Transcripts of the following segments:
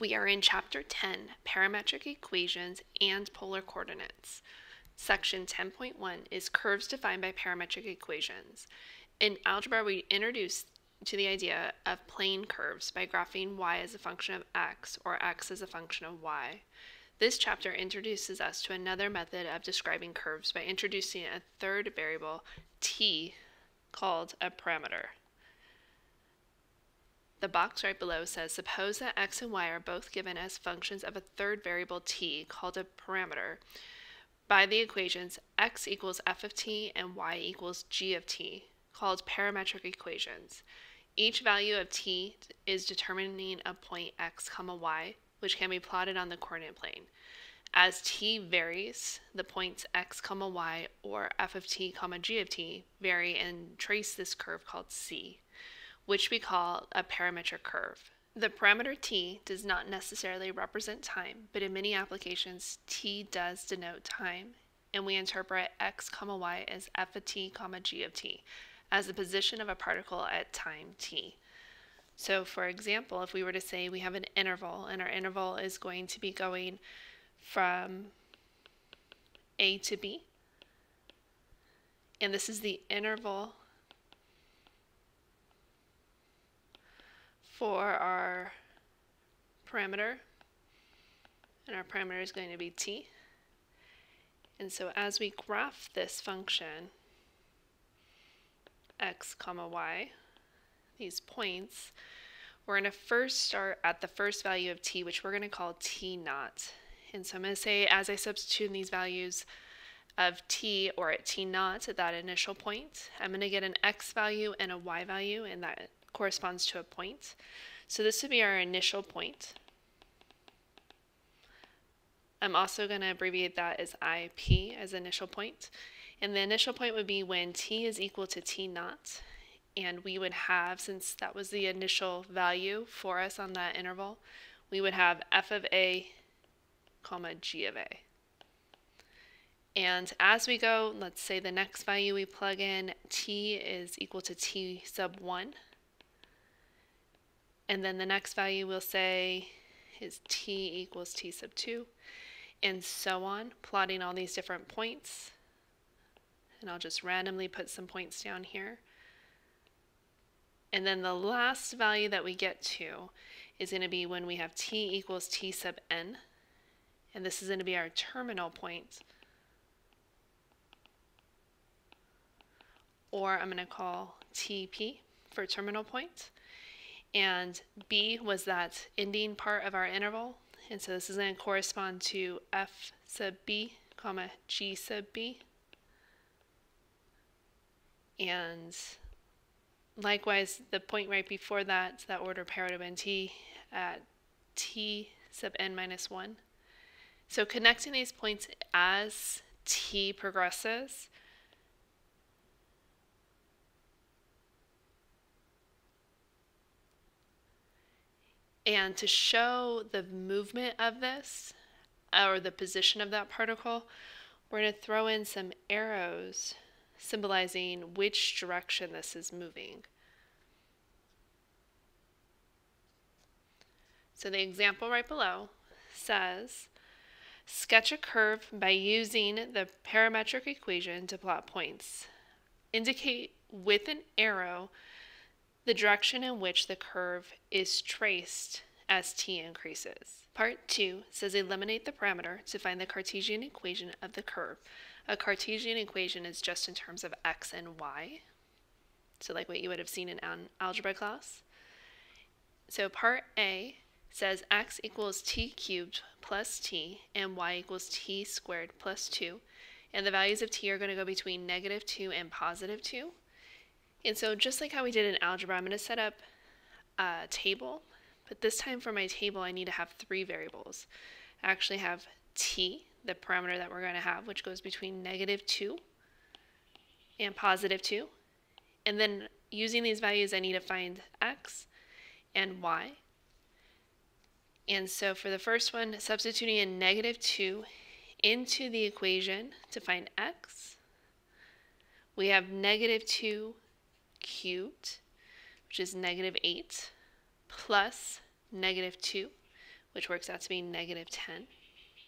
We are in Chapter 10, Parametric Equations and Polar Coordinates. Section 10.1 is curves defined by parametric equations. In algebra, we introduce to the idea of plane curves by graphing y as a function of x or x as a function of y. This chapter introduces us to another method of describing curves by introducing a third variable, t, called a parameter. The box right below says, suppose that x and y are both given as functions of a third variable t called a parameter. By the equations x equals f of t and y equals g of t, called parametric equations. Each value of t is determining a point x comma y, which can be plotted on the coordinate plane. As t varies, the points x comma y or f of t comma g of t vary and trace this curve called c which we call a parametric curve. The parameter t does not necessarily represent time, but in many applications, t does denote time, and we interpret x comma y as f of t comma g of t as the position of a particle at time t. So for example, if we were to say we have an interval, and our interval is going to be going from a to b, and this is the interval for our parameter, and our parameter is going to be t. And so as we graph this function, x comma y, these points, we're going to first start at the first value of t, which we're going to call t naught. And so I'm going to say, as I substitute in these values of t or at t naught at that initial point, I'm going to get an x value and a y value, and that corresponds to a point. So this would be our initial point. I'm also going to abbreviate that as IP as initial point. And the initial point would be when t is equal to t naught. And we would have, since that was the initial value for us on that interval, we would have f of a comma g of a. And as we go, let's say the next value we plug in, t is equal to t sub 1 and then the next value we'll say is t equals t sub 2 and so on, plotting all these different points. And I'll just randomly put some points down here. And then the last value that we get to is going to be when we have t equals t sub n. And this is going to be our terminal point. Or I'm going to call TP for terminal point and b was that ending part of our interval. And so this is going to correspond to f sub b, comma g sub b. And likewise, the point right before that, that order pair would have been t at t sub n minus 1. So connecting these points as t progresses, And to show the movement of this, or the position of that particle, we're going to throw in some arrows symbolizing which direction this is moving. So the example right below says, sketch a curve by using the parametric equation to plot points. Indicate with an arrow the direction in which the curve is traced as t increases. Part 2 says eliminate the parameter to find the Cartesian equation of the curve. A Cartesian equation is just in terms of x and y, so like what you would have seen in an algebra class. So part A says x equals t cubed plus t and y equals t squared plus 2, and the values of t are going to go between negative 2 and positive 2. And so just like how we did in algebra, I'm going to set up a table, but this time for my table I need to have three variables. I actually have t, the parameter that we're going to have, which goes between negative 2 and positive 2. And then using these values I need to find x and y. And so for the first one, substituting in negative 2 into the equation to find x, we have negative 2 cubed, which is negative 8, plus negative 2, which works out to be negative 10.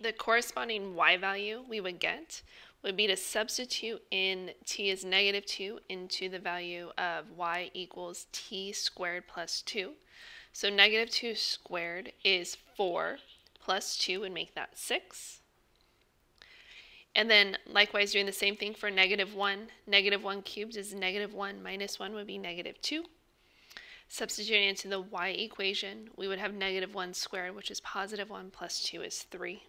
The corresponding y value we would get would be to substitute in t is negative 2 into the value of y equals t squared plus 2. So negative 2 squared is 4 plus 2 would make that 6. And then likewise doing the same thing for negative 1. Negative 1 cubed is negative 1 minus 1 would be negative 2. Substituting into the y equation, we would have negative 1 squared, which is positive 1 plus 2 is 3.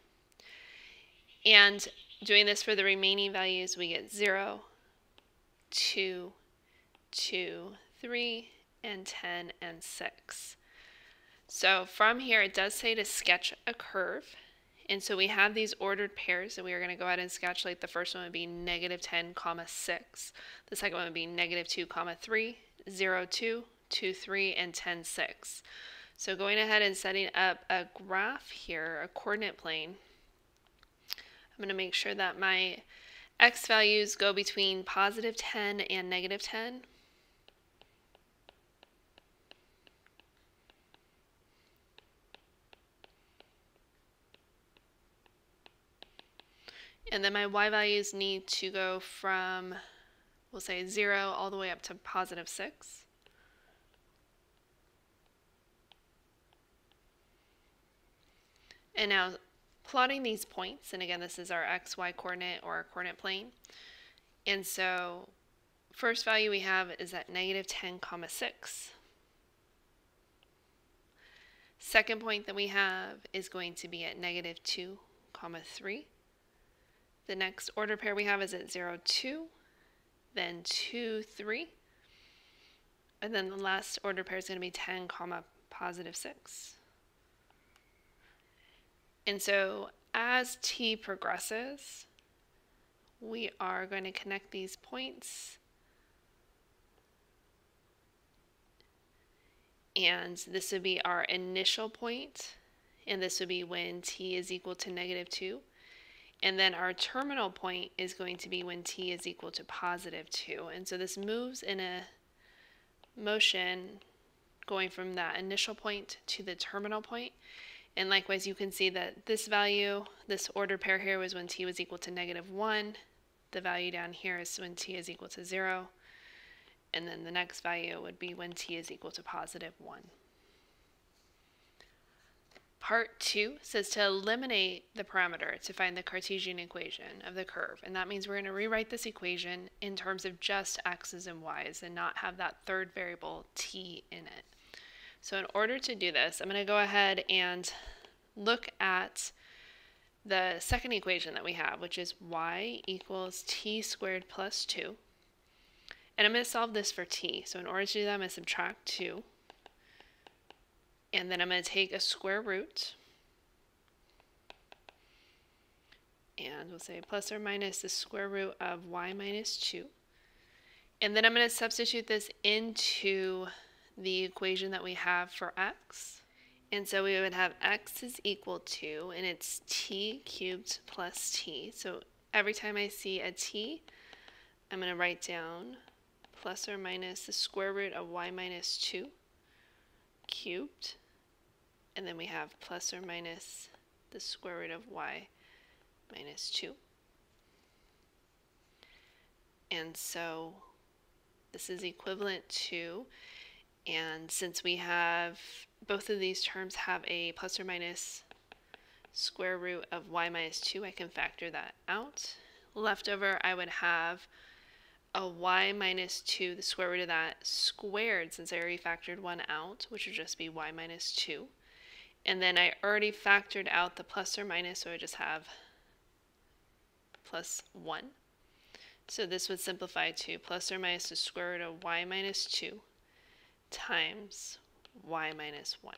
And doing this for the remaining values, we get 0, 2, 2, 3, and 10, and 6. So from here, it does say to sketch a curve. And so we have these ordered pairs and we are going to go ahead and. Like the first one would be negative 10 comma 6. The second one would be negative 2 comma 3, 0, 2, 2, 3, and 10, 6. So going ahead and setting up a graph here, a coordinate plane, I'm going to make sure that my x values go between positive 10 and negative 10. And then my y values need to go from, we'll say 0 all the way up to positive 6. And now plotting these points, and again, this is our xy coordinate or our coordinate plane. And so first value we have is at negative 10 comma 6. Second point that we have is going to be at negative 2 comma 3. The next order pair we have is at 0, 2, then 2, 3. And then the last order pair is going to be 10 comma positive 6. And so as t progresses, we are going to connect these points. And this would be our initial point, and this would be when t is equal to negative 2. And then our terminal point is going to be when t is equal to positive 2. And so this moves in a motion going from that initial point to the terminal point. And likewise, you can see that this value, this order pair here was when t was equal to negative 1. The value down here is when t is equal to 0. And then the next value would be when t is equal to positive 1. Part 2 says to eliminate the parameter to find the Cartesian equation of the curve. And that means we're going to rewrite this equation in terms of just x's and y's and not have that third variable t in it. So in order to do this, I'm going to go ahead and look at the second equation that we have, which is y equals t squared plus 2. And I'm going to solve this for t. So in order to do that, I'm going to subtract 2. And then I'm going to take a square root. And we'll say plus or minus the square root of y minus 2. And then I'm going to substitute this into the equation that we have for x. And so we would have x is equal to, and it's t cubed plus t. So every time I see a t, I'm going to write down plus or minus the square root of y minus 2 cubed. And then we have plus or minus the square root of y minus 2. And so this is equivalent to and since we have both of these terms have a plus or minus square root of y minus 2, I can factor that out. Left over, I would have a y minus 2, the square root of that, squared, since I already factored one out, which would just be y minus 2. And then I already factored out the plus or minus, so I just have plus 1. So this would simplify to plus or minus the square root of y minus 2 times y minus 1.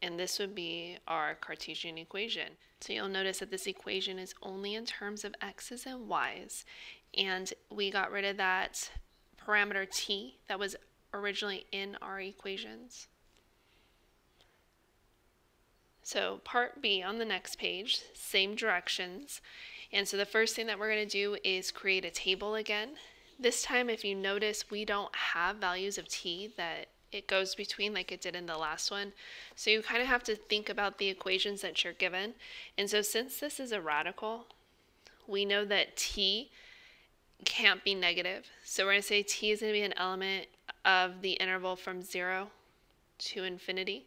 And this would be our Cartesian equation. So you'll notice that this equation is only in terms of x's and y's. And we got rid of that parameter t that was originally in our equations. So part B on the next page, same directions. And so the first thing that we're going to do is create a table again. This time, if you notice, we don't have values of t that it goes between like it did in the last one. So you kind of have to think about the equations that you're given. And so since this is a radical, we know that t can't be negative. So we're going to say t is going to be an element of the interval from 0 to infinity.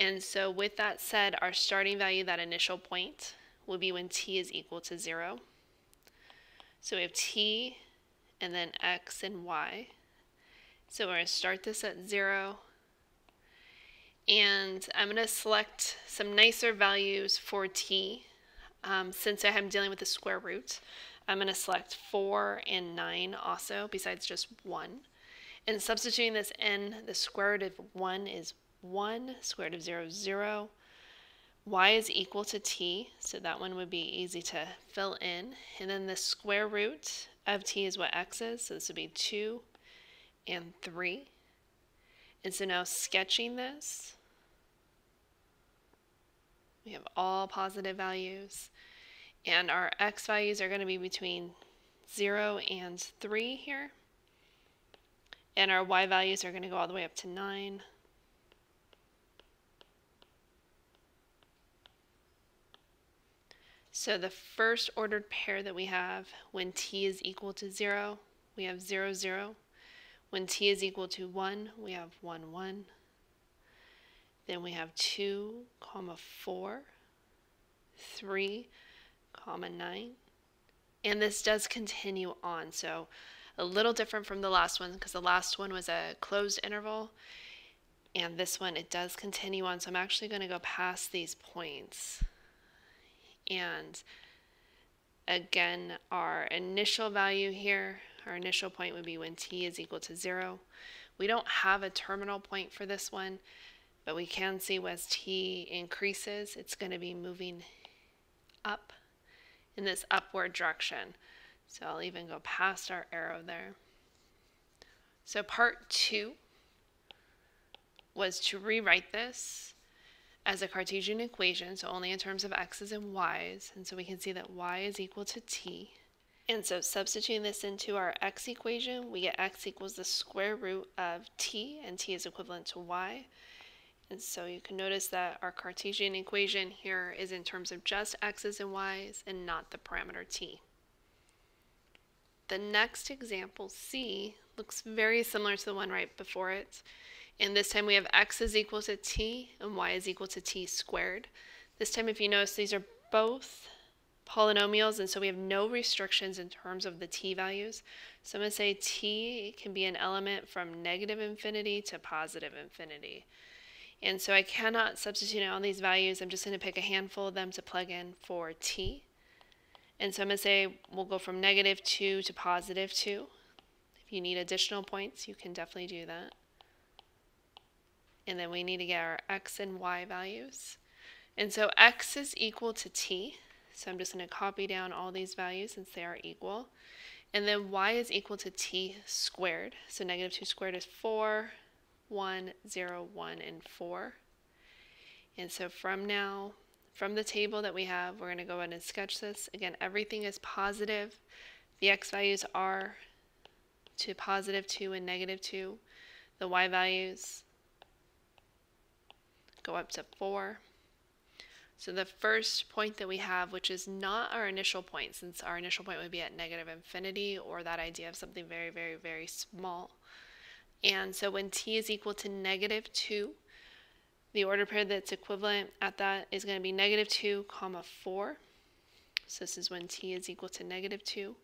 And so with that said, our starting value, that initial point, will be when t is equal to 0. So we have t and then x and y. So we're going to start this at 0. And I'm going to select some nicer values for t. Um, since I'm dealing with the square root, I'm going to select 4 and 9 also, besides just 1. And substituting this in, the square root of 1 is 1, square root of 0 is 0. y is equal to t, so that one would be easy to fill in. And then the square root of t is what x is, so this would be 2 and 3. And so now sketching this, we have all positive values. And our x values are going to be between 0 and 3 here. And our y values are going to go all the way up to 9. So the first ordered pair that we have when t is equal to 0, we have 0, 0. When t is equal to 1, we have 1, 1. Then we have 2, comma 4, 3, comma 9. And this does continue on. So a little different from the last one because the last one was a closed interval. And this one, it does continue on. So I'm actually going to go past these points. And again, our initial value here, our initial point would be when t is equal to 0. We don't have a terminal point for this one, but we can see as t increases, it's going to be moving up in this upward direction. So I'll even go past our arrow there. So part two was to rewrite this as a Cartesian equation, so only in terms of x's and y's. And so we can see that y is equal to t. And so substituting this into our x equation, we get x equals the square root of t, and t is equivalent to y. And so you can notice that our Cartesian equation here is in terms of just x's and y's and not the parameter t. The next example, C, looks very similar to the one right before it. And this time we have x is equal to t and y is equal to t squared. This time if you notice these are both polynomials and so we have no restrictions in terms of the t values. So I'm going to say t can be an element from negative infinity to positive infinity. And so I cannot substitute all these values. I'm just going to pick a handful of them to plug in for t. And so I'm going to say we'll go from negative 2 to positive 2. If you need additional points, you can definitely do that. And then we need to get our x and y values. And so x is equal to t. So I'm just going to copy down all these values since they are equal. And then y is equal to t squared. So negative 2 squared is 4, 1, 0, 1, and 4. And so from now, from the table that we have, we're going to go ahead and sketch this. Again, everything is positive. The x values are to positive 2 and negative 2. The y values go up to 4. So the first point that we have, which is not our initial point, since our initial point would be at negative infinity, or that idea of something very, very, very small. And so when t is equal to negative 2, the order pair that's equivalent at that is going to be negative 2, comma 4. So this is when t is equal to negative 2.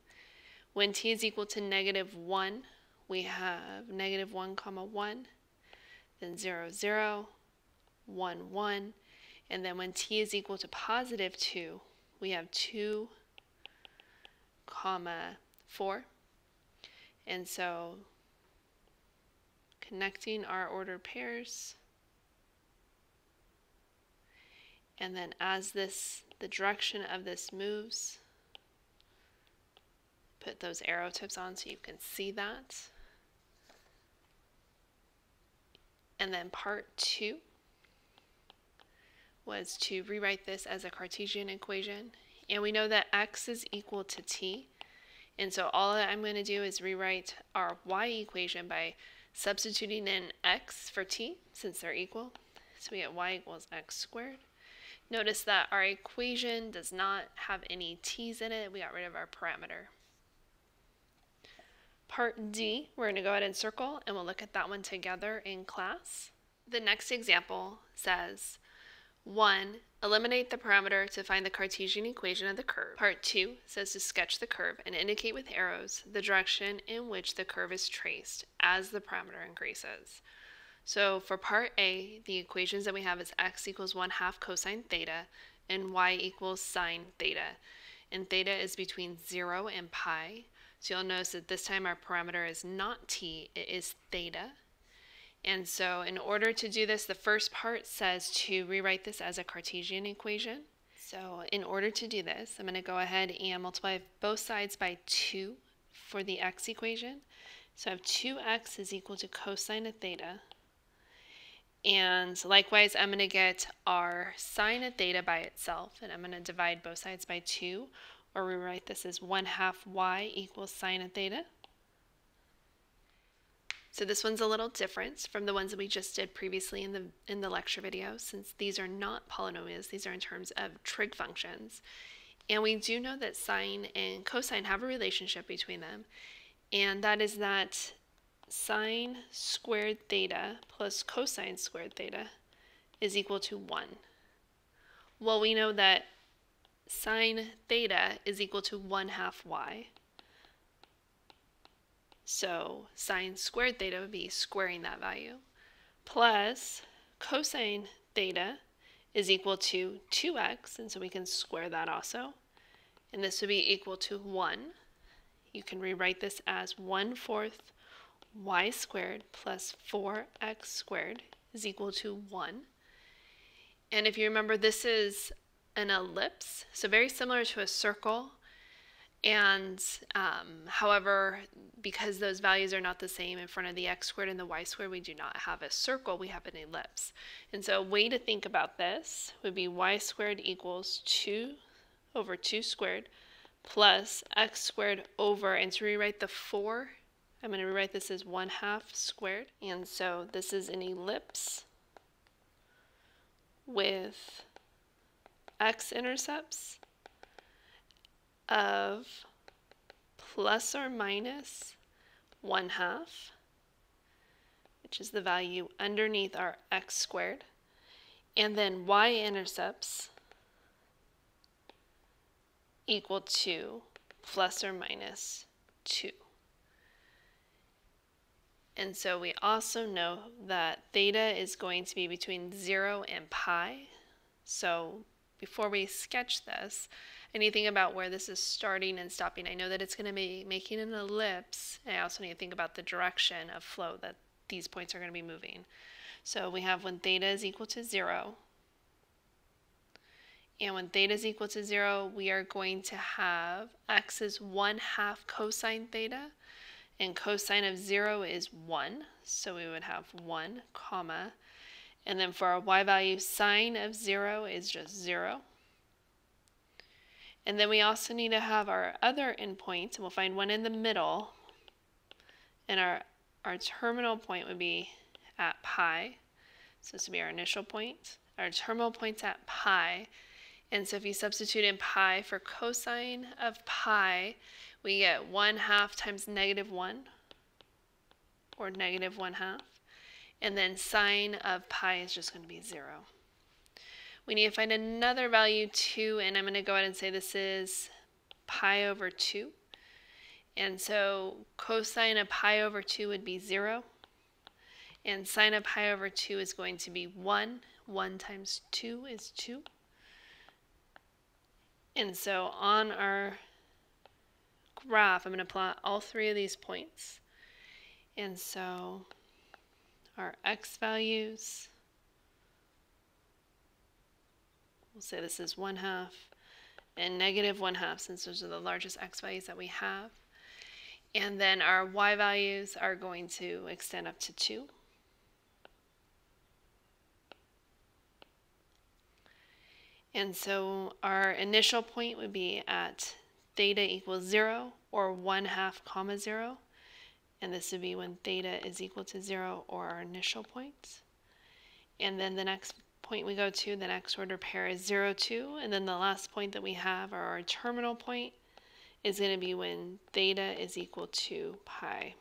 When t is equal to negative 1, we have negative 1, comma 1, then 0, 0, 1, 1. And then when t is equal to positive 2, we have 2, comma 4. And so connecting our ordered pairs. And then as this, the direction of this moves, put those arrow tips on so you can see that. And then part two was to rewrite this as a Cartesian equation. And we know that x is equal to t. And so all I'm going to do is rewrite our y equation by substituting in x for t since they're equal. So we get y equals x squared. Notice that our equation does not have any t's in it. We got rid of our parameter. Part D, we're going to go ahead and circle and we'll look at that one together in class. The next example says 1. Eliminate the parameter to find the Cartesian equation of the curve. Part 2 says to sketch the curve and indicate with arrows the direction in which the curve is traced as the parameter increases. So for part A, the equations that we have is x equals 1 half cosine theta and y equals sine theta. And theta is between 0 and pi. So you'll notice that this time our parameter is not t, it is theta. And so in order to do this, the first part says to rewrite this as a Cartesian equation. So in order to do this, I'm going to go ahead and multiply both sides by 2 for the x equation. So I have 2x is equal to cosine of theta. And likewise, I'm going to get our sine of theta by itself, and I'm going to divide both sides by 2, or rewrite this as 1 half y equals sine of theta. So this one's a little different from the ones that we just did previously in the, in the lecture video, since these are not polynomials, these are in terms of trig functions. And we do know that sine and cosine have a relationship between them, and that is that sine squared theta plus cosine squared theta is equal to 1. Well, we know that sine theta is equal to 1 half y. So sine squared theta would be squaring that value. Plus cosine theta is equal to 2x, and so we can square that also. And this would be equal to 1. You can rewrite this as 1 fourth y squared plus 4x squared is equal to 1. And if you remember, this is an ellipse, so very similar to a circle, and um, however, because those values are not the same in front of the x squared and the y squared, we do not have a circle, we have an ellipse. And so a way to think about this would be y squared equals 2 over 2 squared plus x squared over, and to rewrite the 4, I'm going to rewrite this as 1 half squared. And so this is an ellipse with x-intercepts of plus or minus 1 half, which is the value underneath our x squared, and then y-intercepts equal to plus or minus 2. And so we also know that theta is going to be between 0 and pi. So before we sketch this, anything about where this is starting and stopping. I know that it's going to be making an ellipse. I also need to think about the direction of flow that these points are going to be moving. So we have when theta is equal to 0. And when theta is equal to 0, we are going to have x is 1 half cosine theta. And cosine of 0 is 1. So we would have 1 comma. And then for our y value, sine of 0 is just 0. And then we also need to have our other endpoints, and we'll find one in the middle. And our, our terminal point would be at pi. So this would be our initial point. Our terminal point's at pi. And so if you substitute in pi for cosine of pi, we get 1 half times negative 1, or negative 1 half. And then sine of pi is just going to be 0. We need to find another value 2, and I'm going to go ahead and say this is pi over 2. And so cosine of pi over 2 would be 0. And sine of pi over 2 is going to be 1. 1 times 2 is 2. And so on our graph, I'm going to plot all three of these points. And so our x values We'll say this is 1 half and negative 1 half since those are the largest x values that we have. And then our y values are going to extend up to 2. And so our initial point would be at theta equals 0 or 1 half comma 0. and this would be when theta is equal to 0 or our initial point. And then the next point we go to, the next order pair is 0, 2, and then the last point that we have, or our terminal point, is going to be when theta is equal to pi.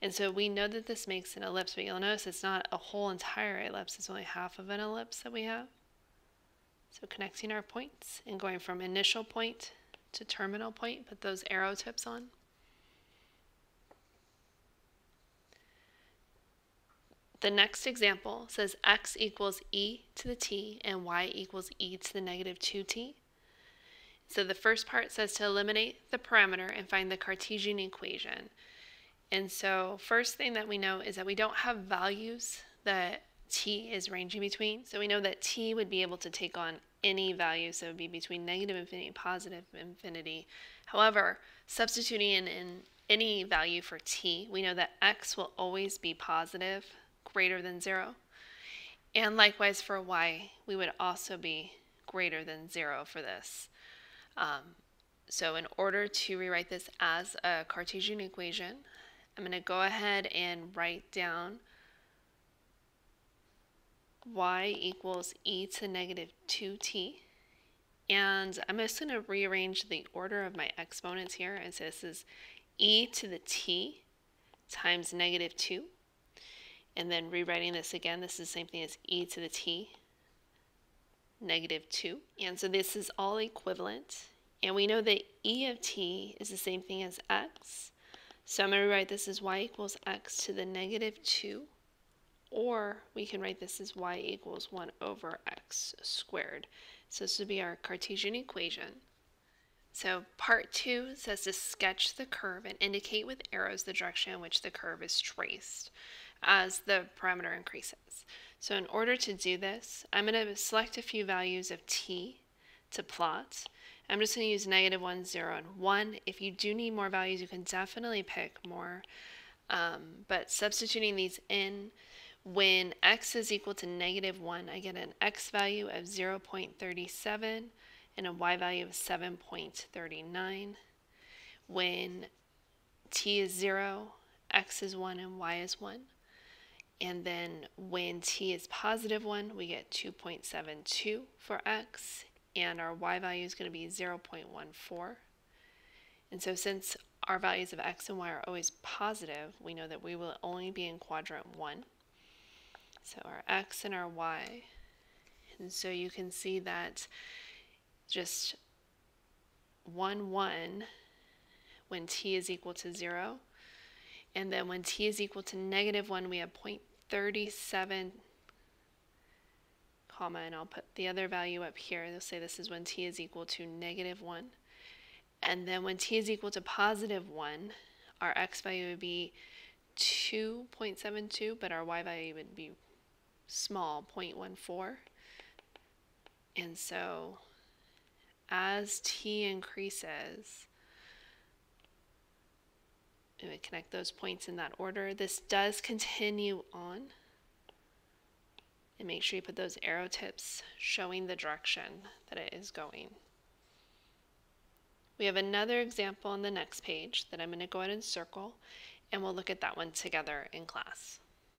And so we know that this makes an ellipse, but you'll notice it's not a whole entire ellipse, it's only half of an ellipse that we have. So connecting our points and going from initial point to terminal point, put those arrow tips on. The next example says x equals e to the t and y equals e to the negative 2t. So the first part says to eliminate the parameter and find the Cartesian equation. And so first thing that we know is that we don't have values that t is ranging between. So we know that t would be able to take on any value, so it would be between negative infinity and positive infinity. However, substituting in, in any value for t, we know that x will always be positive, greater than 0. And likewise for y, we would also be greater than 0 for this. Um, so in order to rewrite this as a Cartesian equation, I'm going to go ahead and write down y equals e to negative 2t. And I'm just going to rearrange the order of my exponents here. And so this is e to the t times negative 2. And then rewriting this again, this is the same thing as e to the t, negative 2. And so this is all equivalent. And we know that e of t is the same thing as x. So I'm going to write this as y equals x to the negative 2, or we can write this as y equals 1 over x squared. So this would be our Cartesian equation. So part 2 says to sketch the curve and indicate with arrows the direction in which the curve is traced as the parameter increases. So in order to do this, I'm going to select a few values of t to plot, I'm just going to use negative 1, 0, and 1. If you do need more values, you can definitely pick more. Um, but substituting these in, when x is equal to negative 1, I get an x value of 0 0.37 and a y value of 7.39. When t is 0, x is 1, and y is 1. And then when t is positive 1, we get 2.72 for x, and our y value is going to be 0.14. And so since our values of x and y are always positive, we know that we will only be in quadrant 1. So our x and our y. And so you can see that just 1, 1 when t is equal to 0. And then when t is equal to negative 1, we have 0.37 comma, and I'll put the other value up here. They'll say this is when t is equal to negative 1. And then when t is equal to positive 1, our x value would be 2.72, but our y value would be small, 0.14. And so as t increases, we connect those points in that order. This does continue on and make sure you put those arrow tips showing the direction that it is going. We have another example on the next page that I'm going to go ahead and circle and we'll look at that one together in class.